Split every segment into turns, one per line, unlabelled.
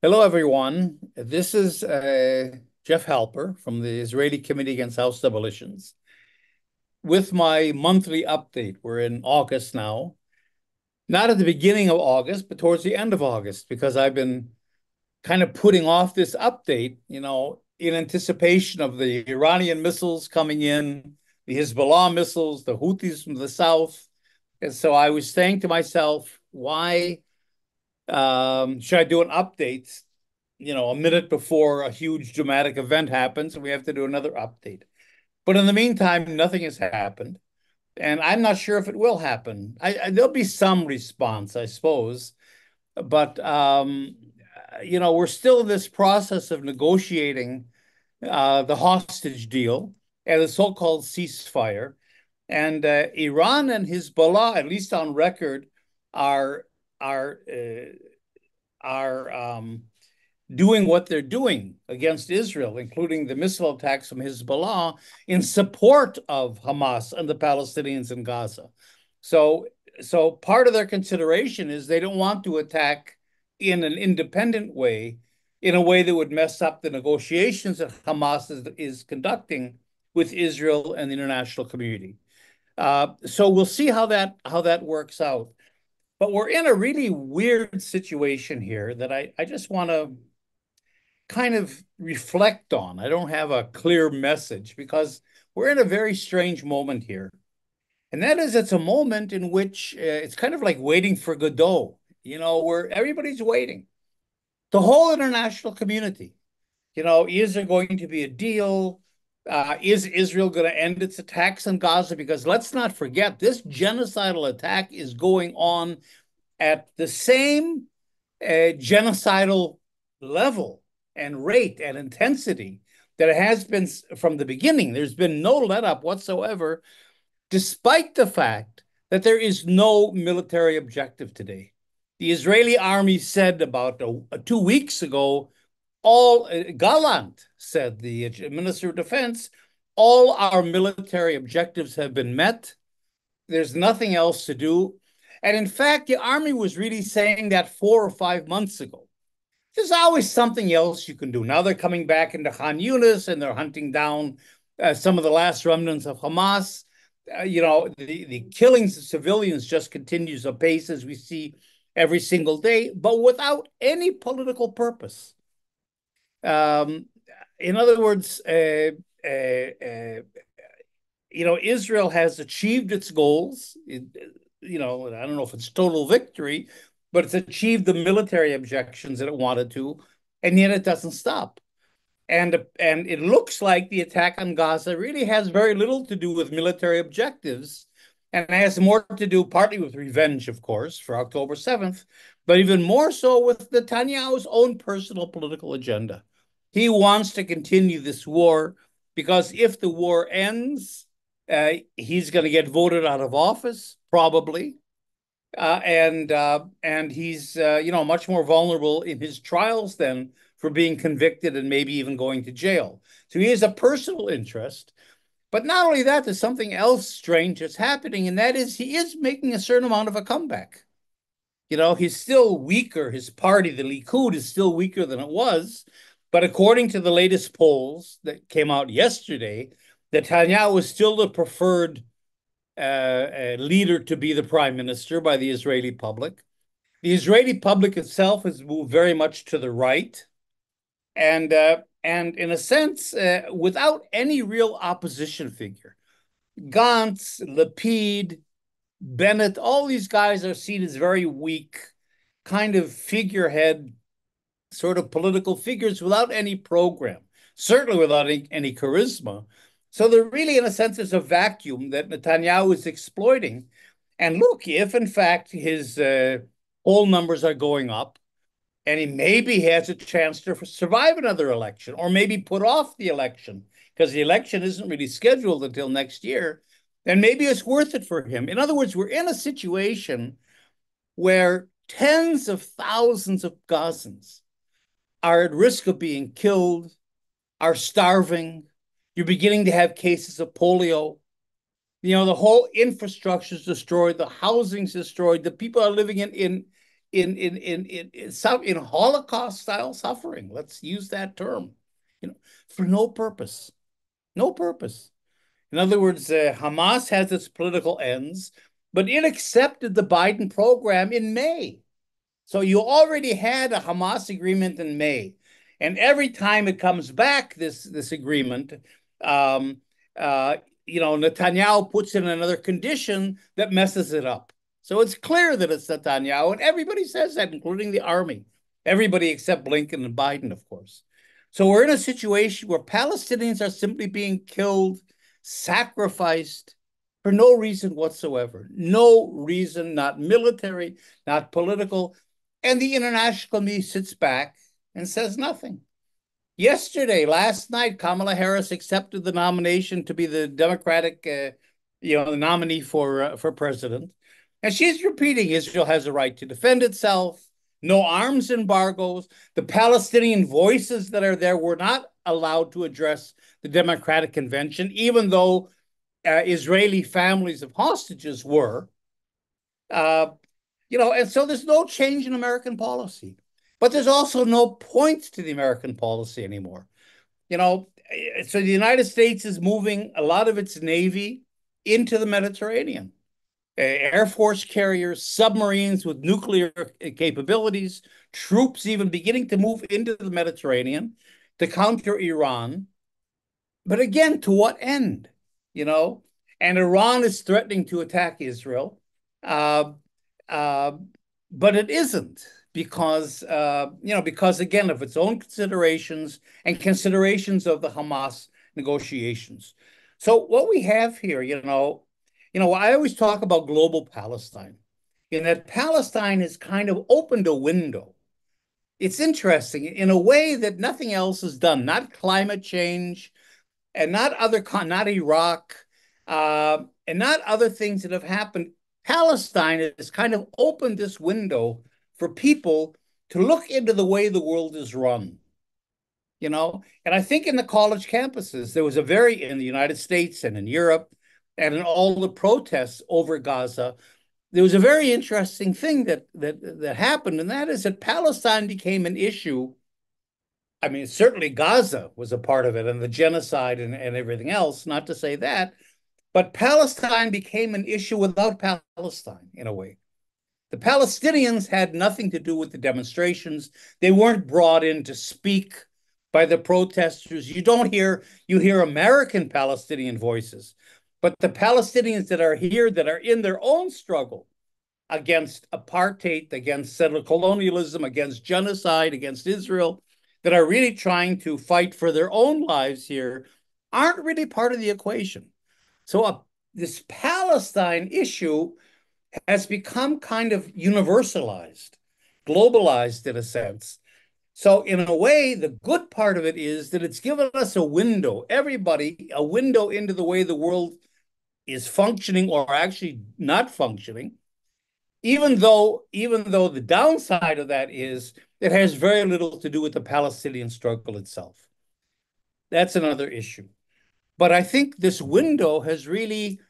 Hello, everyone. This is uh, Jeff Halper from the Israeli Committee Against House Demolitions. With my monthly update, we're in August now. Not at the beginning of August, but towards the end of August, because I've been kind of putting off this update, you know, in anticipation of the Iranian missiles coming in, the Hezbollah missiles, the Houthis from the south. And so I was saying to myself, why um, should I do an update, you know, a minute before a huge dramatic event happens and we have to do another update? But in the meantime, nothing has happened. And I'm not sure if it will happen. I, I, there'll be some response, I suppose. But, um, you know, we're still in this process of negotiating uh, the hostage deal and the so called ceasefire. And uh, Iran and Hezbollah, at least on record, are are uh, are um, doing what they're doing against Israel, including the missile attacks from Hezbollah, in support of Hamas and the Palestinians in Gaza. So, so part of their consideration is they don't want to attack in an independent way, in a way that would mess up the negotiations that Hamas is, is conducting with Israel and the international community. Uh, so we'll see how that how that works out. But we're in a really weird situation here that I, I just want to kind of reflect on. I don't have a clear message because we're in a very strange moment here. And that is, it's a moment in which uh, it's kind of like waiting for Godot, you know, where everybody's waiting. The whole international community, you know, is there going to be a deal? Uh, is Israel going to end its attacks on Gaza? Because let's not forget, this genocidal attack is going on at the same uh, genocidal level and rate and intensity that it has been from the beginning. There's been no let up whatsoever, despite the fact that there is no military objective today. The Israeli army said about two weeks ago all uh, Gallant said the Minister of Defense, all our military objectives have been met. There's nothing else to do. And in fact, the army was really saying that four or five months ago. There's always something else you can do. Now they're coming back into Khan Yunis and they're hunting down uh, some of the last remnants of Hamas. Uh, you know, the, the killings of civilians just continues apace as we see every single day, but without any political purpose. Um, in other words, uh, uh, uh, you know, Israel has achieved its goals. It, you know, I don't know if it's total victory, but it's achieved the military objections that it wanted to, and yet it doesn't stop. And and it looks like the attack on Gaza really has very little to do with military objectives, and has more to do partly with revenge, of course, for October seventh, but even more so with Netanyahu's own personal political agenda. He wants to continue this war because if the war ends, uh, he's going to get voted out of office, probably, uh, and uh, and he's uh, you know much more vulnerable in his trials than for being convicted and maybe even going to jail. So he has a personal interest. But not only that, there's something else strange that's happening, and that is he is making a certain amount of a comeback. You know, he's still weaker. His party, the Likud, is still weaker than it was. But according to the latest polls that came out yesterday, Netanyahu was still the preferred uh, uh, leader to be the prime minister by the Israeli public. The Israeli public itself has moved very much to the right, and uh, and in a sense, uh, without any real opposition figure. Gantz, Lapid, Bennett, all these guys are seen as very weak, kind of figurehead, sort of political figures without any program, certainly without any, any charisma. So there really, in a sense, is a vacuum that Netanyahu is exploiting. And look, if in fact his uh, poll numbers are going up, and he maybe has a chance to survive another election, or maybe put off the election because the election isn't really scheduled until next year, then maybe it's worth it for him. In other words, we're in a situation where tens of thousands of Gazans are at risk of being killed, are starving, you're beginning to have cases of polio. You know, the whole infrastructure is destroyed, the housing's destroyed, the people are living in, in, in in in in in, some, in Holocaust style suffering. Let's use that term, you know, for no purpose, no purpose. In other words, uh, Hamas has its political ends, but it accepted the Biden program in May. So you already had a Hamas agreement in May, and every time it comes back, this this agreement, um, uh, you know, Netanyahu puts in another condition that messes it up. So it's clear that it's Netanyahu, and everybody says that, including the army. Everybody except Blinken and Biden, of course. So we're in a situation where Palestinians are simply being killed, sacrificed for no reason whatsoever. No reason, not military, not political. And the international community sits back and says nothing. Yesterday, last night, Kamala Harris accepted the nomination to be the Democratic, uh, you know, the nominee for uh, for president. And she's repeating Israel has a right to defend itself, no arms embargoes. The Palestinian voices that are there were not allowed to address the Democratic Convention, even though uh, Israeli families of hostages were. Uh, you know, and so there's no change in American policy, but there's also no point to the American policy anymore. You know, so the United States is moving a lot of its navy into the Mediterranean. Air Force carriers, submarines with nuclear capabilities, troops even beginning to move into the Mediterranean to counter Iran. But again, to what end? You know, and Iran is threatening to attack Israel, uh, uh, but it isn't because uh, you know because again of its own considerations and considerations of the Hamas negotiations. So what we have here, you know, you know, I always talk about global Palestine, in that Palestine has kind of opened a window. It's interesting in a way that nothing else has done, not climate change and not other, not Iraq, uh, and not other things that have happened. Palestine has kind of opened this window for people to look into the way the world is run. You know, and I think in the college campuses, there was a very, in the United States and in Europe, and in all the protests over Gaza, there was a very interesting thing that that that happened, and that is that Palestine became an issue. I mean, certainly Gaza was a part of it, and the genocide and, and everything else. Not to say that, but Palestine became an issue without Palestine in a way. The Palestinians had nothing to do with the demonstrations. They weren't brought in to speak by the protesters. You don't hear you hear American Palestinian voices but the Palestinians that are here that are in their own struggle against apartheid, against settler colonialism, against genocide, against Israel, that are really trying to fight for their own lives here, aren't really part of the equation. So uh, this Palestine issue has become kind of universalized, globalized in a sense. So, in a way, the good part of it is that it's given us a window, everybody, a window into the way the world is functioning or actually not functioning, even though even though the downside of that is it has very little to do with the Palestinian struggle itself. That's another issue. But I think this window has really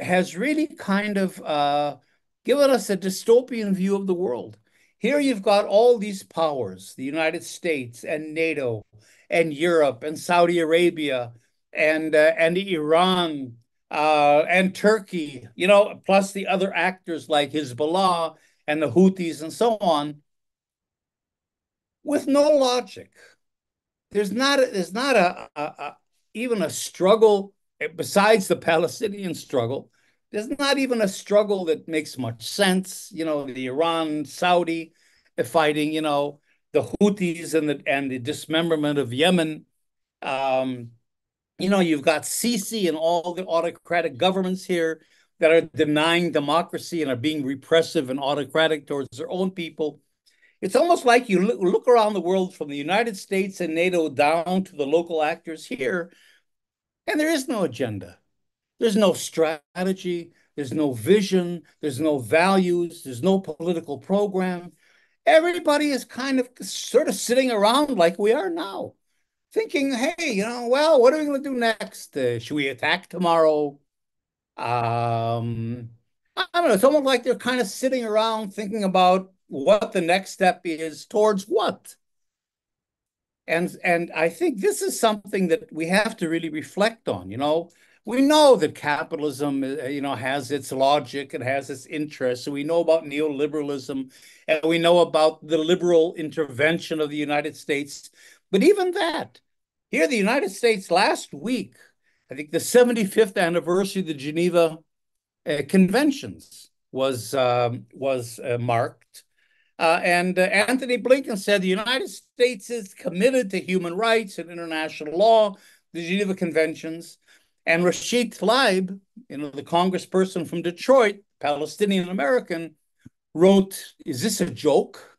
has really kind of uh, given us a dystopian view of the world. Here you've got all these powers, the United States and NATO and Europe and Saudi Arabia and uh, and Iran uh, and Turkey, you know, plus the other actors like Hezbollah and the Houthis and so on, with no logic. There's not a, there's not a, a, a even a struggle besides the Palestinian struggle. There's not even a struggle that makes much sense. You know, the Iran Saudi fighting. You know, the Houthis and the and the dismemberment of Yemen. Um, you know, you've got Sisi and all the autocratic governments here that are denying democracy and are being repressive and autocratic towards their own people. It's almost like you look around the world from the United States and NATO down to the local actors here, and there is no agenda. There's no strategy, there's no vision, there's no values, there's no political program. Everybody is kind of sort of sitting around like we are now thinking, hey, you know, well, what are we going to do next? Uh, should we attack tomorrow? Um, I don't know. It's almost like they're kind of sitting around thinking about, what the next step is towards what. And and I think this is something that we have to really reflect on. You know, we know that capitalism, uh, you know, has its logic, it has its interests. We know about neoliberalism, and we know about the liberal intervention of the United States. But even that, here, the United States last week, I think the 75th anniversary of the Geneva uh, Conventions was um, was uh, marked. Uh, and uh, Antony Blinken said the United States is committed to human rights and international law, the Geneva Conventions. And Rashid Tlaib, you know, the congressperson from Detroit, Palestinian American, wrote, "Is this a joke?"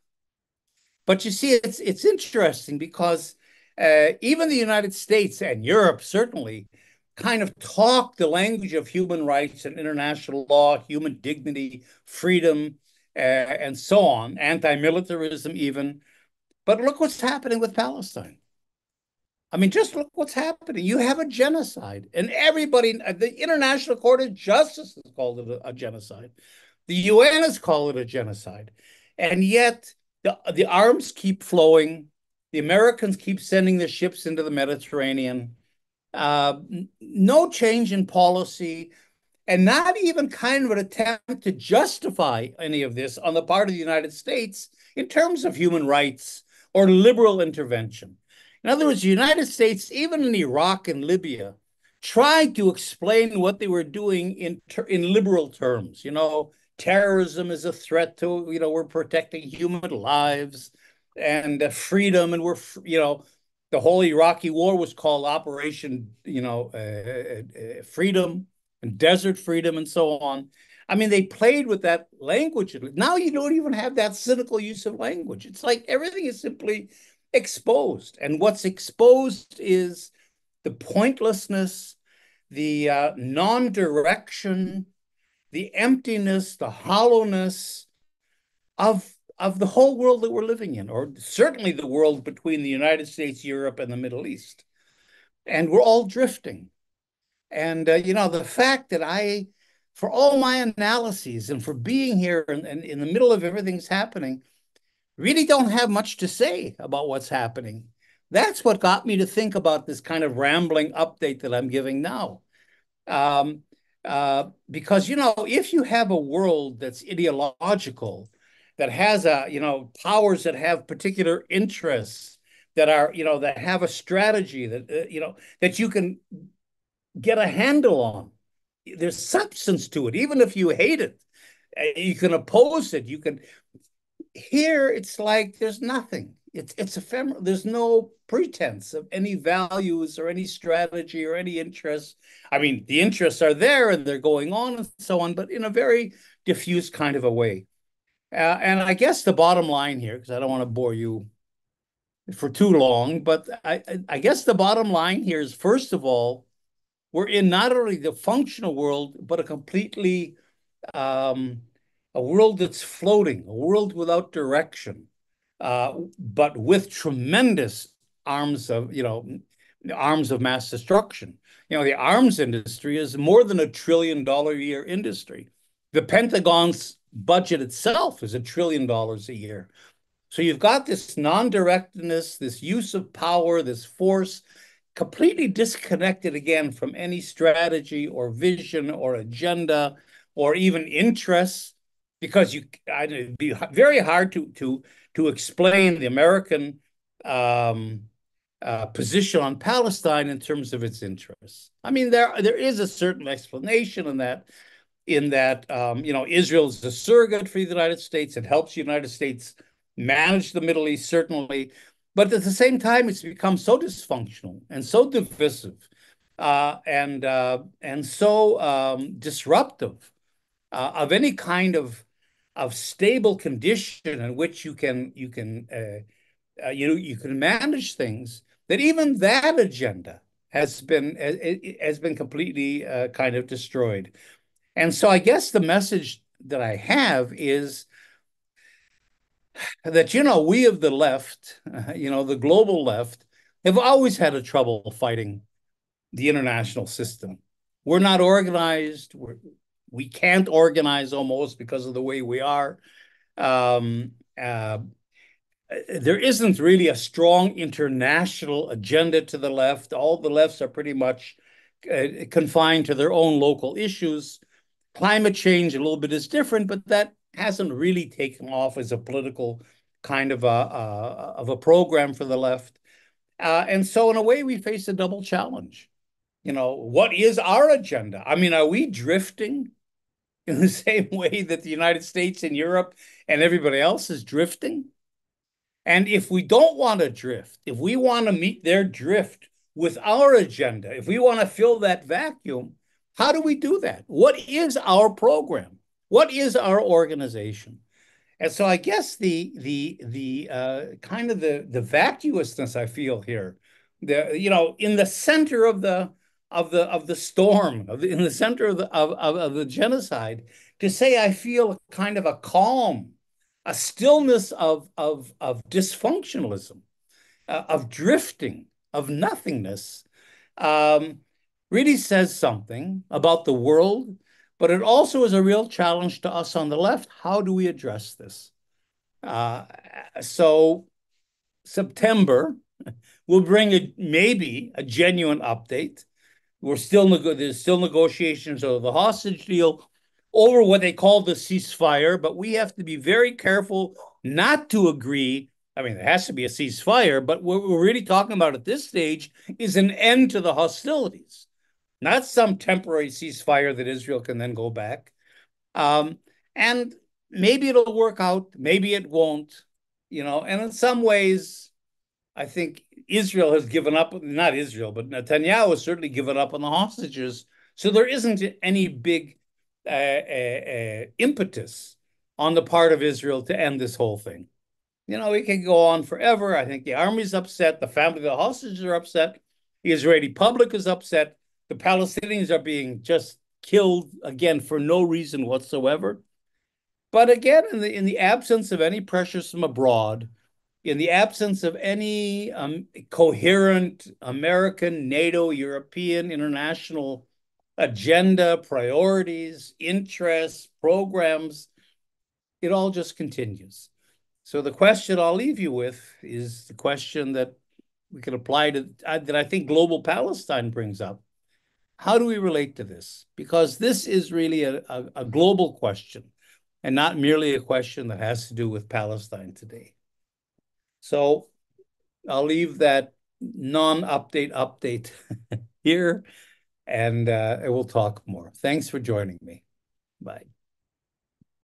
But you see, it's it's interesting because uh, even the United States and Europe certainly kind of talk the language of human rights and international law, human dignity, freedom, uh, and so on, anti-militarism even. But look what's happening with Palestine. I mean, just look what's happening. You have a genocide, and everybody, the International Court of Justice has called it a, a genocide. The UN has called it a genocide. And yet the, the arms keep flowing. The Americans keep sending their ships into the Mediterranean. Uh, no change in policy, and not even kind of an attempt to justify any of this on the part of the United States in terms of human rights or liberal intervention. In other words, the United States, even in Iraq and Libya, tried to explain what they were doing in in liberal terms. You know, terrorism is a threat to you know we're protecting human lives and uh, freedom, and we're you know the whole Iraqi war was called Operation you know uh, uh, uh, Freedom and Desert Freedom and so on. I mean, they played with that language. Now you don't even have that cynical use of language. It's like everything is simply exposed. And what's exposed is the pointlessness, the uh, non direction, the emptiness, the hollowness of, of the whole world that we're living in, or certainly the world between the United States, Europe, and the Middle East. And we're all drifting. And, uh, you know, the fact that I, for all my analyses and for being here and in, in, in the middle of everything's happening, really don't have much to say about what's happening. That's what got me to think about this kind of rambling update that I'm giving now. Um, uh, because, you know, if you have a world that's ideological, that has a, you know, powers that have particular interests that are, you know, that have a strategy that, uh, you know, that you can get a handle on. There's substance to it, even if you hate it. Uh, you can oppose it. You can here it's like there's nothing. It's it's ephemeral. There's no pretense of any values or any strategy or any interests. I mean, the interests are there and they're going on and so on, but in a very diffuse kind of a way. Uh, and I guess the bottom line here, because I don't want to bore you for too long, but I, I guess the bottom line here is first of all, we're in not only the functional world, but a completely um, a world that's floating, a world without direction, uh, but with tremendous arms of, you know, arms of mass destruction. You know, the arms industry is more than a trillion dollar a year industry. The Pentagon's budget itself is a trillion dollars a year. So you've got this non-directedness, this use of power, this force, completely disconnected again from any strategy or vision or agenda or even interests because you I, it'd be very hard to to to explain the American um, uh, position on Palestine in terms of its interests. I mean, there there is a certain explanation in that in that um, you know Israel is a surrogate for the United States. It helps the United States manage the Middle East certainly, but at the same time, it's become so dysfunctional and so divisive uh, and uh, and so um, disruptive uh, of any kind of of stable condition in which you can you can uh, uh, you know you can manage things that even that agenda has been uh, has been completely kind of destroyed. And so i guess the message that i have is that you know we of the left you know the global left have always had a trouble fighting the international system we're not organized we're we can't organize almost because of the way we are. Um, uh, there isn't really a strong international agenda to the left. All the lefts are pretty much uh, confined to their own local issues. Climate change a little bit is different, but that hasn't really taken off as a political kind of a uh, of a program for the left. Uh, and so, in a way, we face a double challenge. You know, what is our agenda? I mean, are we drifting in the same way that the United States and Europe and everybody else is drifting? And if we don't want to drift, if we want to meet their drift with our agenda, if we want to fill that vacuum, how do we do that? What is our program? What is our organization? And so I guess the the the uh, kind of the the vacuousness I feel here, the you know in the center of the of the of the storm, of the, in the center of the of, of, of the genocide, to say I feel kind of a calm a stillness of, of, of dysfunctionalism, uh, of drifting, of nothingness, um, really says something about the world, but it also is a real challenge to us on the left. How do we address this? Uh, so September will bring a, maybe a genuine update. We're still there's still negotiations of the hostage deal over what they call the ceasefire, but we have to be very careful not to agree. I mean, there has to be a ceasefire, but what we're really talking about at this stage is an end to the hostilities, not some temporary ceasefire that Israel can then go back. Um, and maybe it'll work out, maybe it won't, you know. And in some ways, I think Israel has given up, not Israel, but Netanyahu has certainly given up on the hostages. So there isn't any big uh, uh, impetus on the part of Israel to end this whole thing. You know, it can go on forever. I think the army's upset, the family of the hostages are upset, the Israeli public is upset, the Palestinians are being just killed again for no reason whatsoever. But again, in the in the absence of any pressures from abroad, in the absence of any um, coherent American, NATO, European, international agenda, priorities, interests, programs, it all just continues. So the question I'll leave you with is the question that we can apply to uh, that I think Global Palestine brings up. How do we relate to this? Because this is really a, a, a global question and not merely a question that has to do with Palestine today. So I'll leave that non-update update here and uh, we'll talk more. Thanks for joining me. Bye.